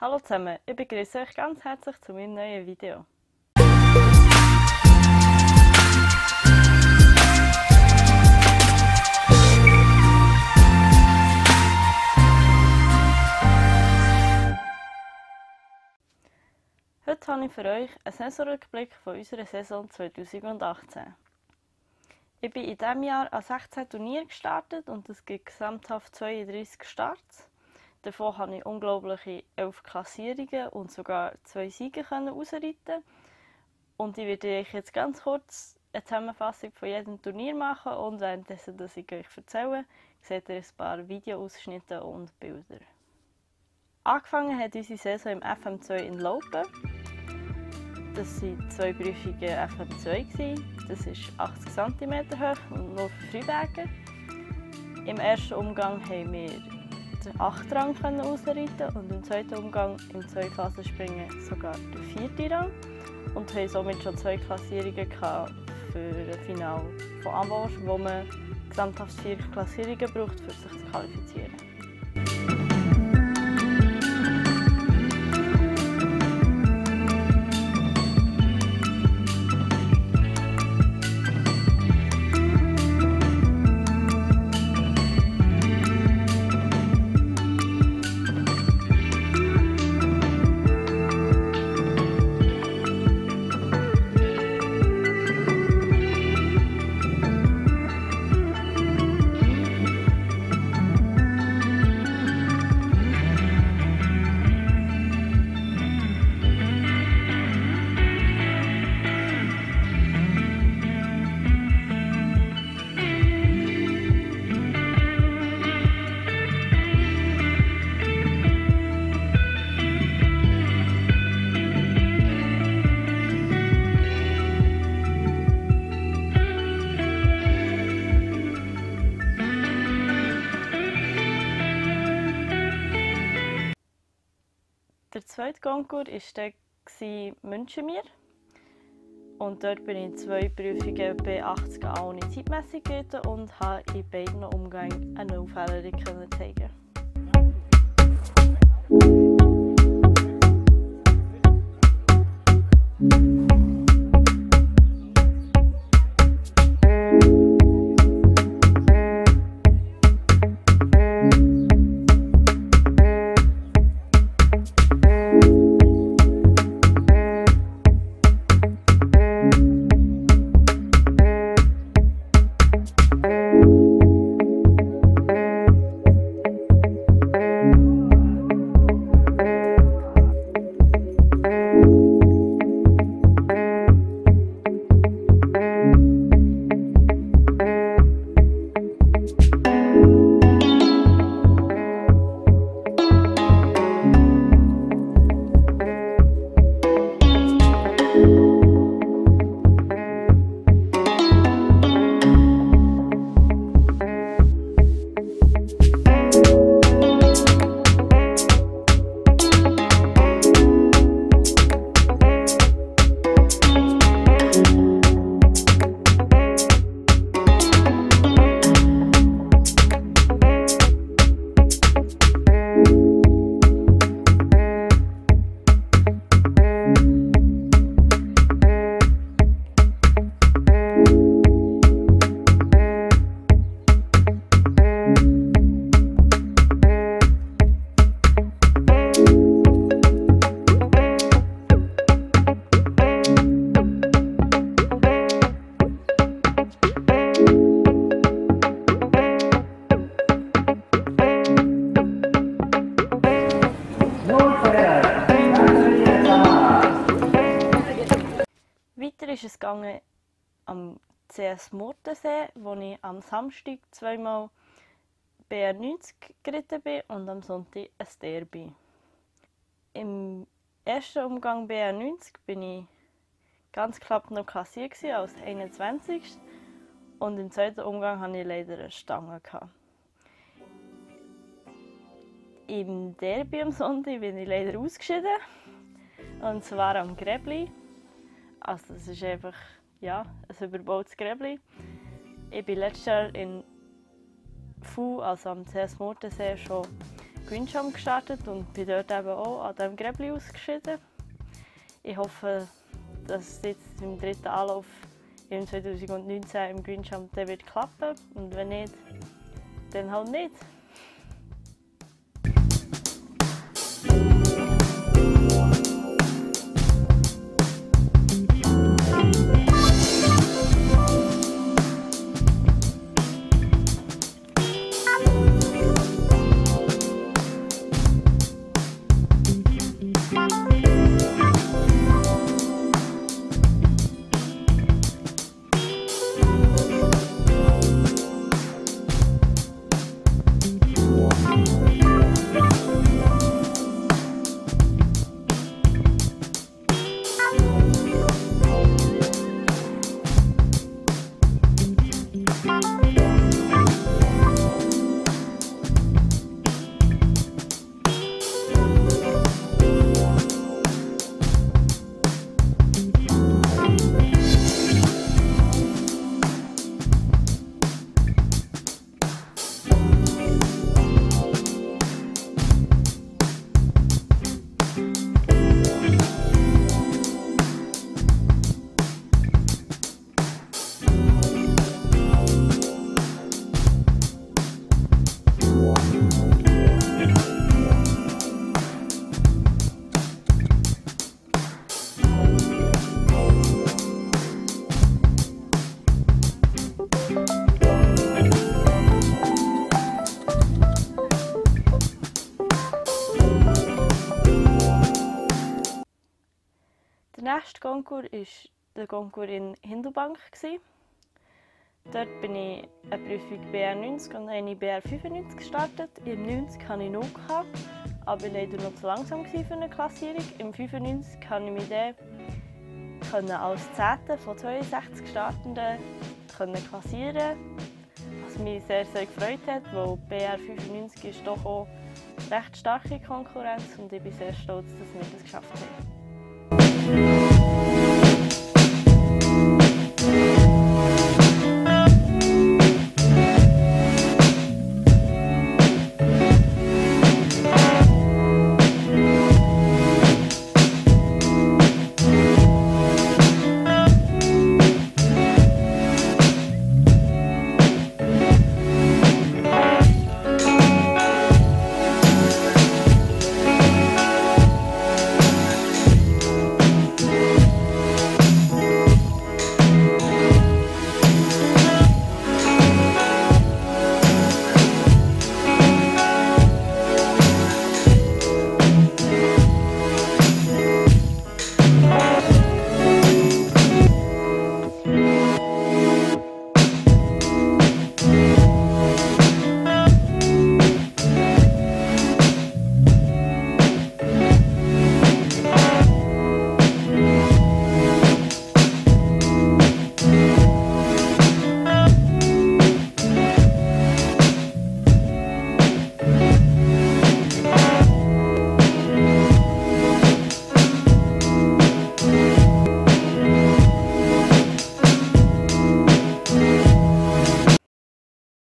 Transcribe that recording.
Hallo zusammen, ich begrüße euch ganz herzlich zu meinem neuen Video. Heute habe ich für euch einen Saisonrückblick von unserer Saison 2018. Ich bin in diesem Jahr an 16 Turnieren gestartet und es gibt gesamthaft 32 Starts. Davon konnte ich unglaubliche 11 Klassierungen und sogar zwei Siege ausreiten. Und ich werde euch jetzt ganz kurz eine Zusammenfassung von jedem Turnier machen und währenddessen, dass ich euch erzähle, seht ihr ein paar Videoausschnitte und Bilder. Angefangen hat unsere Saison im FM2 in Laupen. Das waren zwei Prüfungen FM2. Das ist 80 cm hoch und nur für Freiwege. Im ersten Umgang haben wir den 8. Rang ausreiten und im zweiten Umgang im Zweiklassenspringen sogar den 4. Rang. Und haben somit schon zwei Klassierungen für das Finale von Ambosch, wo man gesamthaft vier Klassierungen braucht, um sich zu qualifizieren. Zweite Konkurs war dann Münchenmir. Und dort bin ich zwei Prüfungen bei 80 A ohne Zeitmessung und habe in beiden Umgängen eine Nullfehlerin zeigen. Weiter ist es gegangen am CS Murtensee, wo ich am Samstag zweimal BR90 geritten bin und am Sonntag ein Derby. Im ersten Umgang BR90 bin ich ganz knapp noch kassiert als 21. Und im zweiten Umgang hatte ich leider eine Stange. Im Derby am Sonntag bin ich leider ausgeschieden. Und zwar am Gräbli. Also es ist einfach ja, ein überbautes Gräbli. Ich bin letztes Jahr in Fu, also am CS Murtensee, schon Gwinscham gestartet und bin dort eben auch an diesem Gräbli ausgeschieden. Ich hoffe, dass es jetzt im dritten Anlauf im 2019 im Gwinscham wird und wenn nicht, dann halt nicht. Nächste Konkurs war der Konkurs in Hindelbank. Dort bin ich eine Prüfung BR90 und eine BR95 gestartet. Im 90 hatte ich noch, aber leider noch zu langsam für eine Klassierung. Im 95 konnte ich mich dann als 10. von 62 Startenden klassieren was mich sehr, sehr gefreut hat, weil BR95 ist doch auch recht starke Konkurrenz und ich bin sehr stolz, dass wir das geschafft haben. Bye.